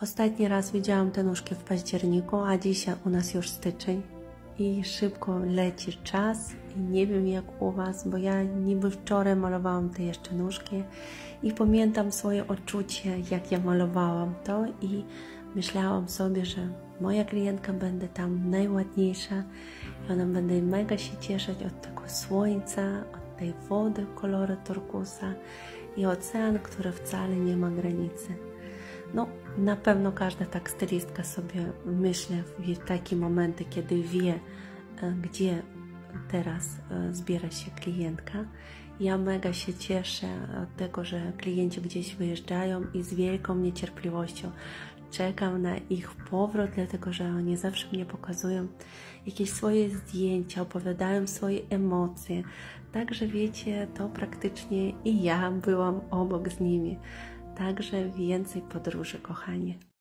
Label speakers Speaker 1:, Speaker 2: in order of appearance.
Speaker 1: Ostatni raz widziałam te nóżki w październiku, a dzisiaj u nas już styczeń i szybko leci czas i nie wiem jak u Was, bo ja niby wczoraj malowałam te jeszcze nóżki i pamiętam swoje odczucie, jak ja malowałam to i myślałam sobie, że moja klientka będzie tam najładniejsza i ona będzie mega się cieszyć od tego słońca, od tej wody koloru turkusa i ocean, który wcale nie ma granicy. No, na pewno każda tak stylistka sobie myśli w takie momenty, kiedy wie, gdzie teraz zbiera się klientka. Ja mega się cieszę od tego, że klienci gdzieś wyjeżdżają i z wielką niecierpliwością czekam na ich powrót, dlatego że oni zawsze mnie pokazują jakieś swoje zdjęcia, opowiadają swoje emocje. Także wiecie, to praktycznie i ja byłam obok z nimi. Także więcej podróży, kochanie.